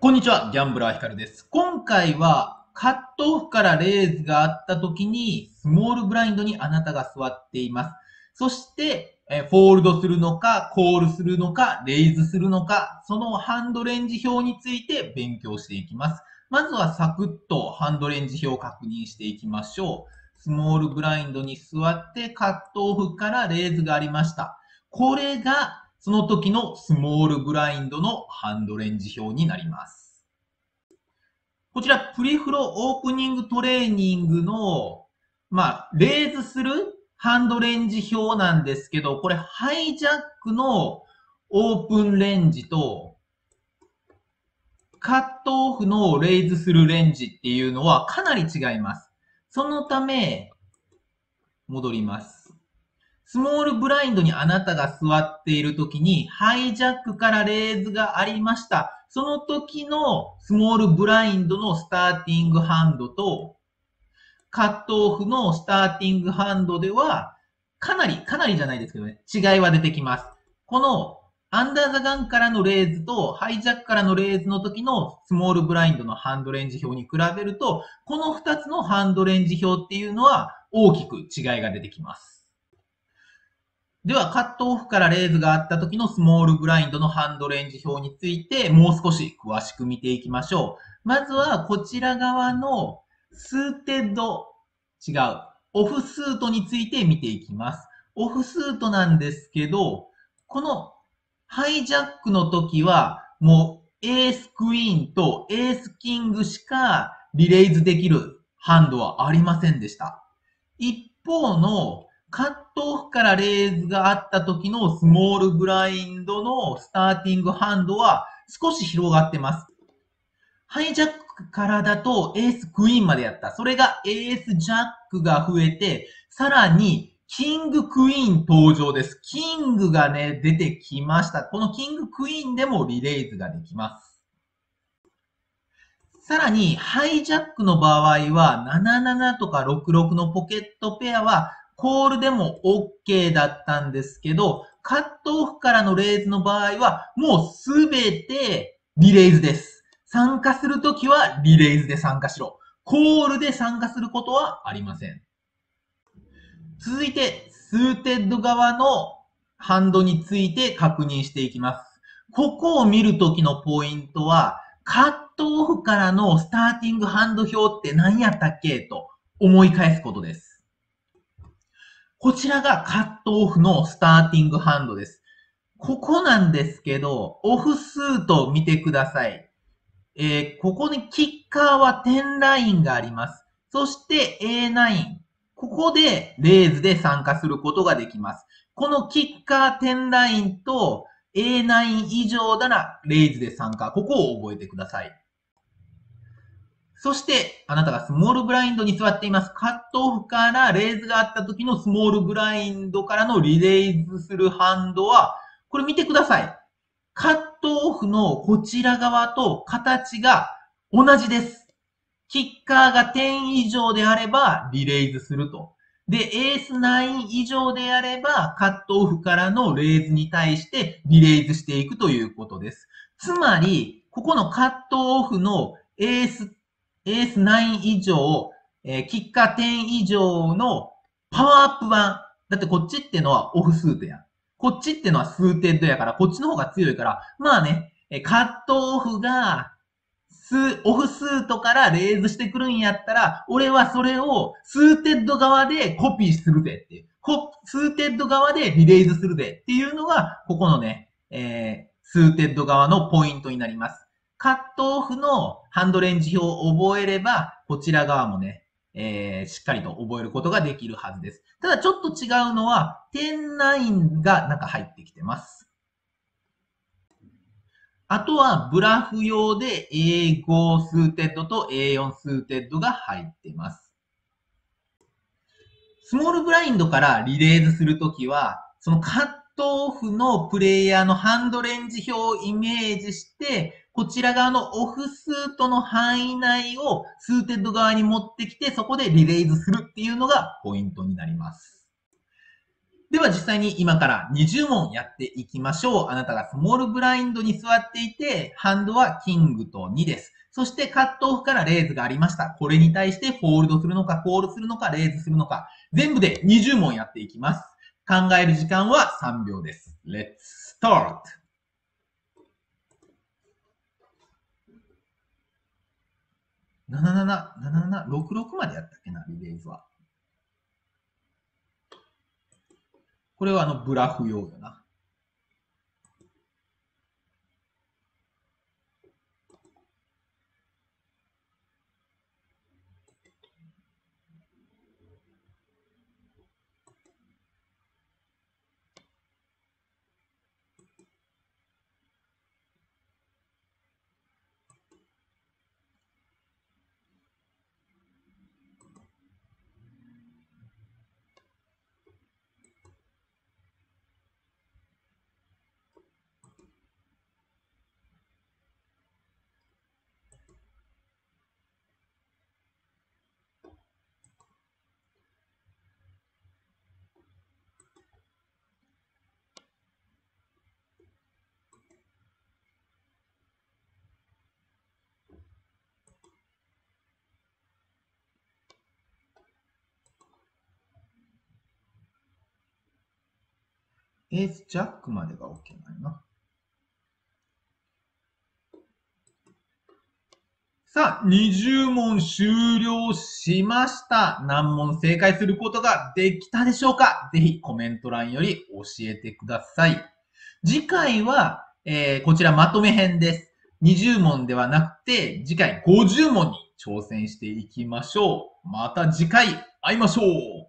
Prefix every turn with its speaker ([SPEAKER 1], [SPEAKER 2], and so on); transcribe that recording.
[SPEAKER 1] こんにちは、ギャンブラーヒカルです。今回は、カットオフからレーズがあった時に、スモールブラインドにあなたが座っています。そして、えフォールドするのか、コールするのか、レイズするのか、そのハンドレンジ表について勉強していきます。まずはサクッとハンドレンジ表を確認していきましょう。スモールブラインドに座ってカットオフからレーズがありました。これがその時のスモールブラインドのハンドレンジ表になります。こちら、プリフローオープニングトレーニングの、まあ、レーズするハンドレンジ表なんですけど、これ、ハイジャックのオープンレンジと、カットオフのレイズするレンジっていうのはかなり違います。そのため、戻ります。スモールブラインドにあなたが座っている時に、ハイジャックからレーズがありました。その時のスモールブラインドのスターティングハンドと、カットオフのスターティングハンドでは、かなり、かなりじゃないですけどね、違いは出てきます。このアンダーザガンからのレーズとハイジャックからのレーズの時のスモールブラインドのハンドレンジ表に比べると、この2つのハンドレンジ表っていうのは大きく違いが出てきます。では、カットオフからレーズがあった時のスモールブラインドのハンドレンジ表についてもう少し詳しく見ていきましょう。まずはこちら側のスーテッド、違う、オフスートについて見ていきます。オフスートなんですけど、このハイジャックの時はもうエースクイーンとエースキングしかリレイズできるハンドはありませんでした。一方のカットオフからレイズがあった時のスモールブラインドのスターティングハンドは少し広がってます。ハイジャックからだとエースクイーンまでやった。それがエースジャックが増えて、さらにキングクイーン登場です。キングがね、出てきました。このキングクイーンでもリレイズができます。さらに、ハイジャックの場合は、77とか66のポケットペアはコールでも OK だったんですけど、カットオフからのレーズの場合は、もうすべてリレーズです。参加するときはリレーズで参加しろ。コールで参加することはありません。続いて、スーテッド側のハンドについて確認していきます。ここを見るときのポイントは、カットオフからのスターティングハンド表って何やったっけ？と思い返すことです。こちらがカットオフのスターティングハンドです。ここなんですけど、オフスート見てください。えー、ここにキッカーは10ラインがあります。そして A9。ここでレーズで参加することができます。このキッカー10ラインと A9 以上ならレイズで参加。ここを覚えてください。そして、あなたがスモールブラインドに座っています。カットオフからレーズがあった時のスモールブラインドからのリレイズするハンドは、これ見てください。カットオフのこちら側と形が同じです。キッカーが10以上であればリレイズすると。で、エース9以上であればカットオフからのレイズに対してリレイズしていくということです。つまり、ここのカットオフのエースエース9以上、えー、キッカー10以上のパワーアップ版。だってこっちってのはオフスートや。こっちってのはスーテッドやから、こっちの方が強いから、まあね、えカットオフが、ス、オフスートからレーズしてくるんやったら、俺はそれをスーテッド側でコピーするぜっていう。スーテッド側でリレイズするぜっていうのが、ここのね、えー、スーテッド側のポイントになります。カットオフのハンドレンジ表を覚えれば、こちら側もね、えー、しっかりと覚えることができるはずです。ただちょっと違うのは、109がなんか入ってきてます。あとは、ブラフ用で A5 スーテッドと A4 スーテッドが入っています。スモールブラインドからリレーズするときは、そのカットオフのプレイヤーのハンドレンジ表をイメージして、こちら側のオフスートの範囲内をスーテッド側に持ってきて、そこでリレイズするっていうのがポイントになります。では実際に今から20問やっていきましょう。あなたがスモールブラインドに座っていて、ハンドはキングと2です。そしてカットオフからレーズがありました。これに対してフォールドするのか、コールするのか、レーズするのか。全部で20問やっていきます。考える時間は3秒です。Let's start! 77、77、66までやったっけな、リレーズは。これはあの、ブラフ用よな。エースジャックまでが OK なんな。さあ、20問終了しました。何問正解することができたでしょうか？ぜひコメント欄より教えてください。次回は、えー、こちらまとめ編です。20問ではなくて、次回50問に挑戦していきましょう。また次回会いましょう